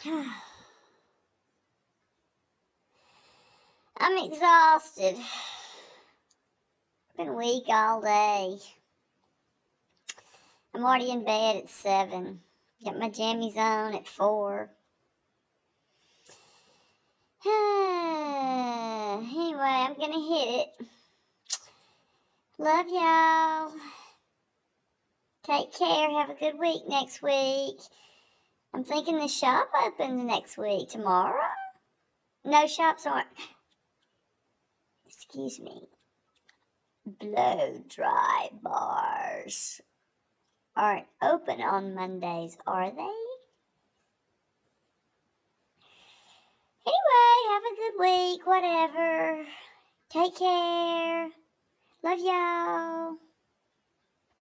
I'm exhausted. Been weak all day. I'm already in bed at seven. Got my jammies on at four. anyway, I'm gonna hit it. Love y'all. Take care. Have a good week next week. I'm thinking the shop opens next week. Tomorrow? No shops aren't. Excuse me. Blow dry bars aren't open on Mondays, are they? Anyway, have a good week, whatever. Take care. Love y'all.